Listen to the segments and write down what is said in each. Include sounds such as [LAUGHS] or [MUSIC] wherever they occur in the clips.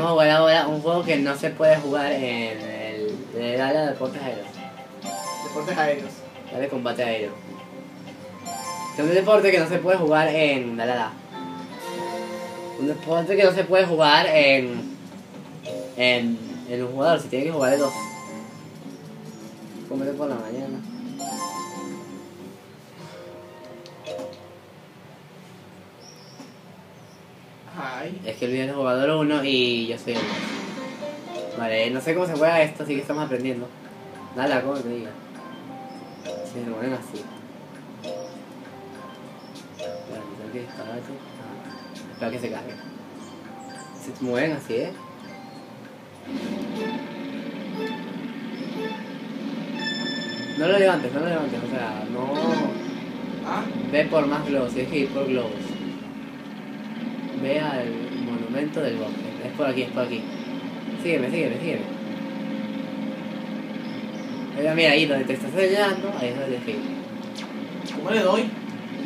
Vamos a jugar ahora un juego que no se puede jugar en el, el área de deportes aéreos. Deportes aéreos. De combate aéreo. Es un deporte que no se puede jugar en. La, la, la. Un deporte que no se puede jugar en. En, en un jugador, se tiene que jugar de dos. Cómete por la mañana. Ay. Es que el video es jugador 1 y yo soy el 2. Vale, no sé cómo se juega esto, así que estamos aprendiendo. Dale, como te diga. Si se mueven así. Espera, tengo que disparar esto. Ah, Espera que se cargue. Se mueven así, ¿eh? No lo levantes, no lo levantes, o sea, no... Ah, Ve por más globos, tienes que ir por globos. Ve al monumento del bosque. Es por aquí, es por aquí. Sígueme, sígueme, sígueme. Mira, mira, ahí donde te estás señalando, ahí es donde que ir. ¿cómo le doy?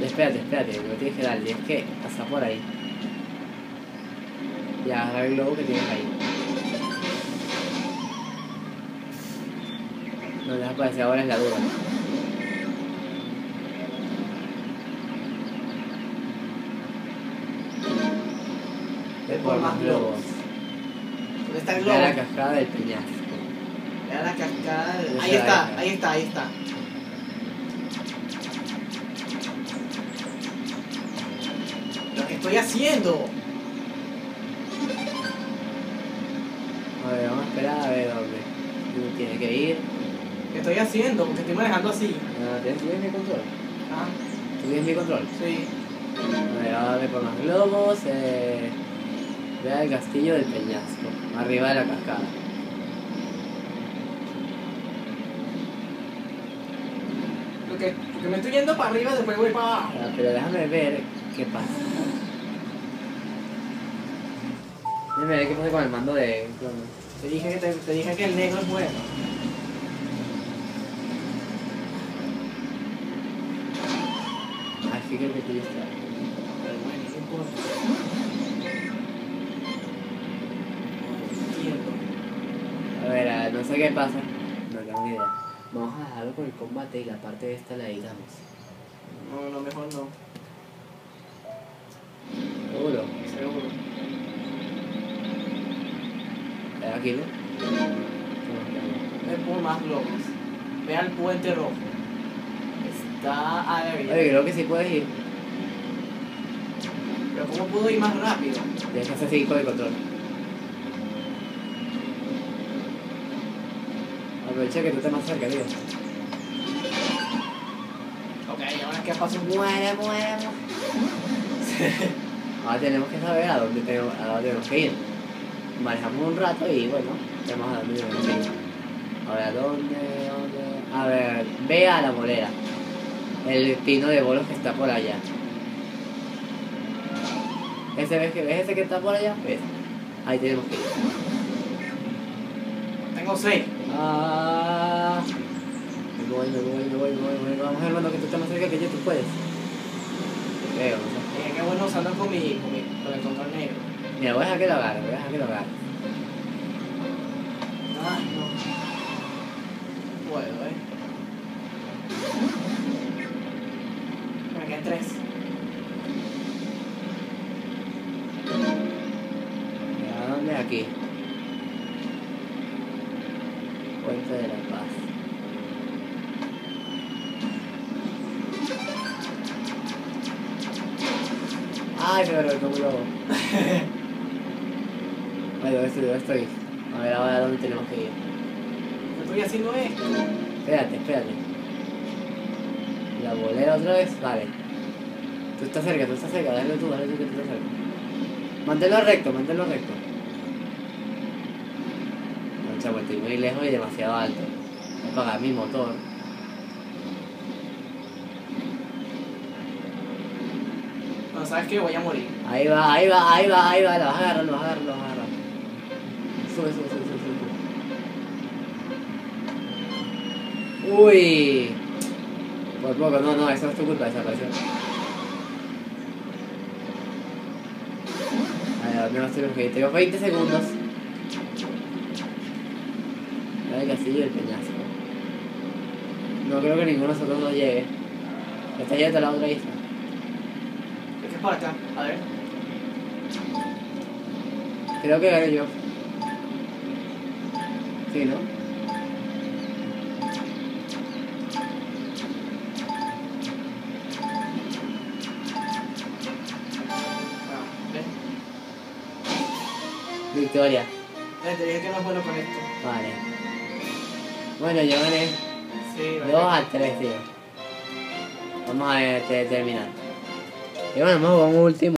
Espérate, espérate, lo tienes que dar, tienes que pasar por ahí. Y agarrar el globo que tienes ahí. No les aparece ahora es la duda. Ve por más globos. ¿Dónde está el Ve a la globo? cascada del peñasco. Era la cascada. del- Ahí está, ahí está, ahí está. Lo que estoy haciendo. A ver, vamos a esperar a ver dónde. Uno tiene que ir. ¿Qué estoy haciendo? Porque estoy manejando así. No, ¿tienes, ¿tú tienes mi control? Ah, ¿Tú tienes mi control? sí. A ver, ahora ve por más globos. Eh, ve al castillo del peñasco. Arriba de la cascada. Porque, porque me estoy yendo para arriba, después voy para abajo. Pero déjame ver qué pasa. Déjame ver qué pasa con el mando de. Te dije que, te, te dije que el negro es bueno. Así que el que tú. Pero bueno, importa. Entiendo. A ver, ah, no sé qué pasa. No tengo ni idea. Vamos a dejarlo con el combate y la parte de esta la editamos. No, no, mejor no. Seguro. Seguro. ¿Está aquí, no? Ve por más globos. Ve al puente rojo. Está a la Oye, creo que sí puedes ir. Pero ¿cómo puedo ir más rápido? Tienes que hacer así con el control. Aprovecha que tú estás más cerca, tío. Ok, ahora qué pasó. Muere, muere, muere. [LAUGHS] Ahora tenemos que saber a dónde tenemos, a dónde tenemos que ir. Manejamos un rato y bueno, tenemos a dónde tenemos que ir. A ver, ¿dónde, dónde? A ver, ve a la bolera. El pino de bolos que está por allá. ¿Ese ves, que, ¿Ves ese que está por allá? ¿Ves? Ahí tenemos que ir. Tengo seis. Ah. Me voy, me voy, me voy, me voy, me voy. Vamos hermano que tú estás más cerca que yo, tú puedes. Creo, no sé. Eh, qué bueno usando con mi, con mi, con el control negro. Mira, voy a dejar que lo agarre, voy a dejar que lo agarre. Ay, no. Puedo, eh. Me quedan tres. ¿A dónde? Aquí. De la Paz. Ay, se me revolcó un globo. Ay, ¿dónde estoy? ¿Dónde estoy? A ver ahora dónde tenemos que ir. Yo estoy haciendo esto. Espérate, espérate. La bolera otra vez, vale. Tú estás cerca, tú estás cerca, dale tú, dale tú que tú estás cerca. Manténlo recto, manténlo recto. No, chavo, estoy muy lejos y demasiado alto. Voy a apagar mi motor. No, ¿sabes qué? Voy a morir. Ahí va, ahí va, ahí va, ahí va, lo vas a agarrar, lo vas a agarrar, lo vas a agarrar. Sube, sube, sube, sube, sube. Uy. Por poco, no, no, eso es tu culpa, desapareció. A ver, ¿dónde nos tenemos que? Tenemos 20 segundos. Está el castillo y el peñasco. No creo que ninguno de nosotros no llegue. Está yendo a la otra isla. Es que es para acá. A ver. Creo que gané yo. Sí, ¿no? Ah. Victoria. Te dije que no es bueno con esto. Vale. Bueno, yo gané Sí, 2 a 3, tío. Vamos a te- terminar. Y bueno, vamos a un último.